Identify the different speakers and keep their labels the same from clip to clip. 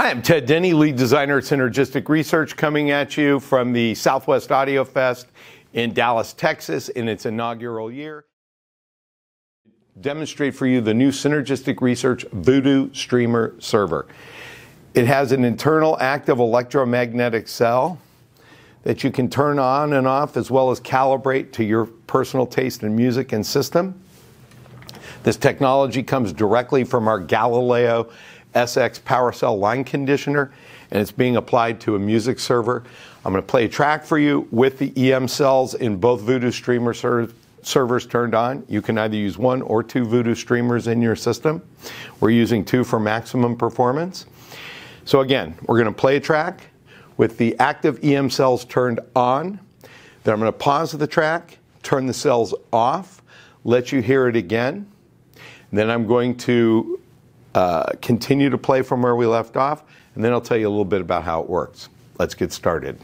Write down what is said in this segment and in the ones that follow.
Speaker 1: Hi, I'm Ted Denny, lead designer at Synergistic Research, coming at you from the Southwest Audio Fest in Dallas, Texas, in its inaugural year. Demonstrate for you the new Synergistic Research Voodoo Streamer server. It has an internal active electromagnetic cell that you can turn on and off as well as calibrate to your personal taste in music and system. This technology comes directly from our Galileo SX PowerCell line conditioner, and it's being applied to a music server. I'm going to play a track for you with the EM cells in both Voodoo Streamer ser servers turned on. You can either use one or two Voodoo Streamers in your system. We're using two for maximum performance. So again, we're going to play a track with the active EM cells turned on. Then I'm going to pause the track, turn the cells off, let you hear it again. Then I'm going to uh, continue to play from where we left off, and then I'll tell you a little bit about how it works. Let's get started.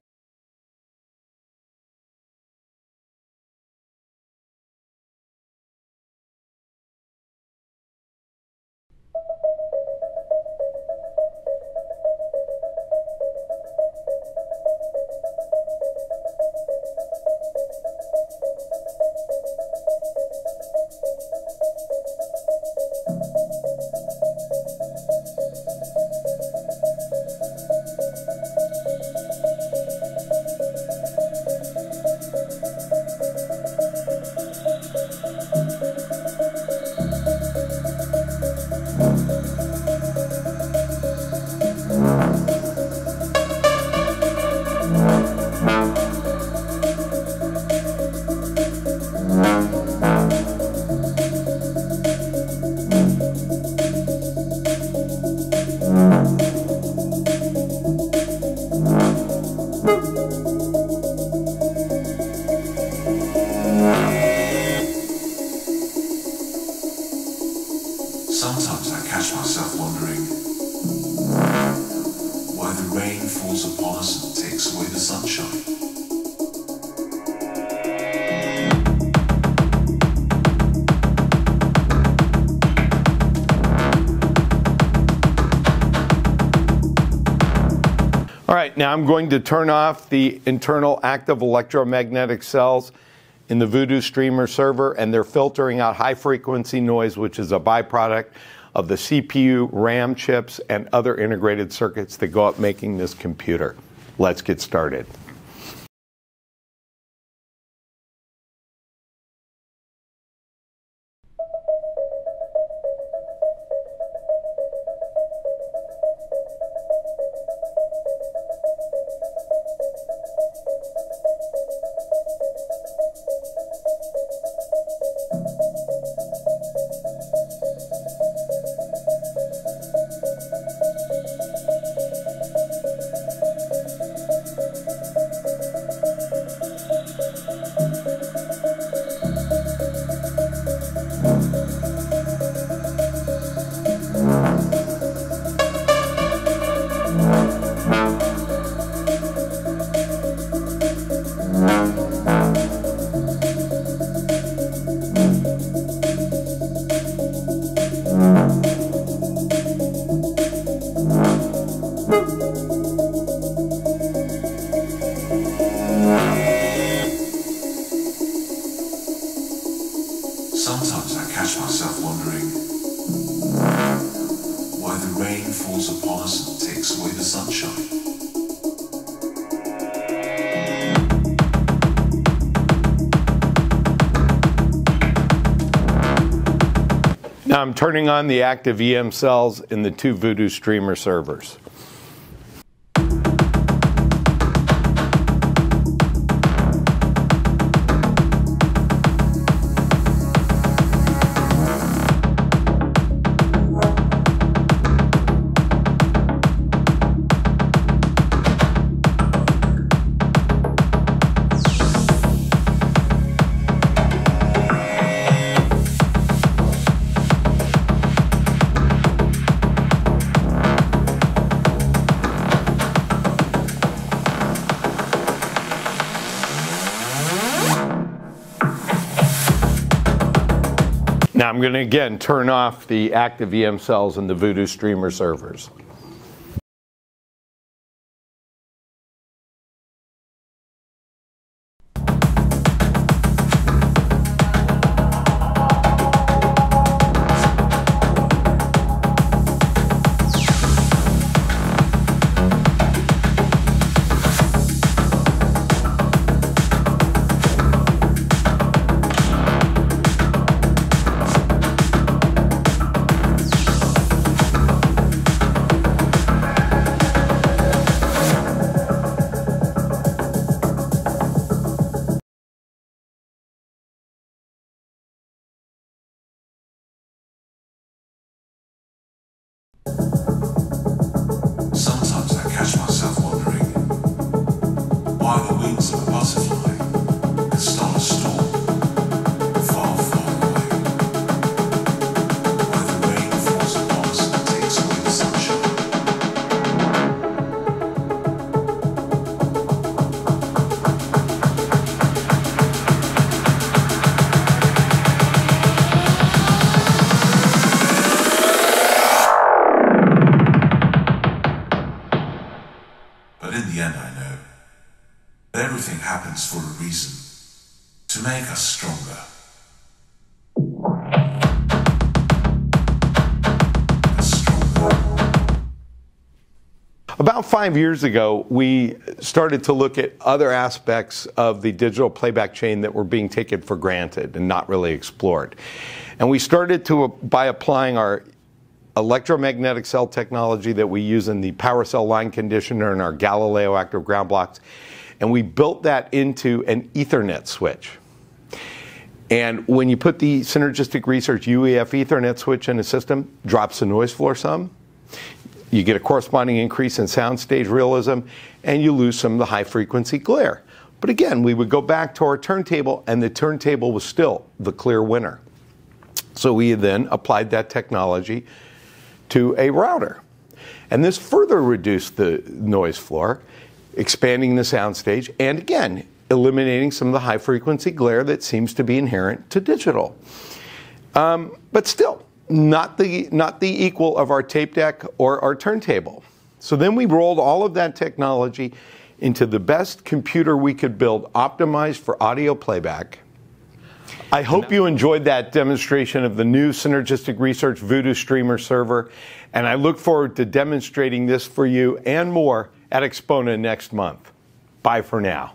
Speaker 2: Falls upon us and takes away the sunshine.
Speaker 1: All right, now I'm going to turn off the internal active electromagnetic cells in the Voodoo Streamer server, and they're filtering out high frequency noise, which is a byproduct of the CPU, RAM chips, and other integrated circuits that go up making this computer. Let's get started.
Speaker 2: I catch myself wondering why the rain falls upon us and takes away the sunshine.
Speaker 1: Now I'm turning on the active EM cells in the two Voodoo Streamer servers. I'm going to again turn off the active EM cells and the Voodoo Streamer servers.
Speaker 2: To make us stronger.
Speaker 1: About five years ago, we started to look at other aspects of the digital playback chain that were being taken for granted and not really explored. And we started to, uh, by applying our electromagnetic cell technology that we use in the power cell line conditioner and our Galileo active ground blocks, and we built that into an Ethernet switch. And when you put the Synergistic Research UEF Ethernet switch in a system, drops the noise floor some, you get a corresponding increase in soundstage realism, and you lose some of the high frequency glare. But again, we would go back to our turntable, and the turntable was still the clear winner. So we then applied that technology to a router. And this further reduced the noise floor, expanding the soundstage, and again, eliminating some of the high frequency glare that seems to be inherent to digital. Um, but still, not the, not the equal of our tape deck or our turntable. So then we rolled all of that technology into the best computer we could build, optimized for audio playback. I hope you enjoyed that demonstration of the new Synergistic Research Voodoo Streamer server, and I look forward to demonstrating this for you and more at AXPONA next month. Bye for now.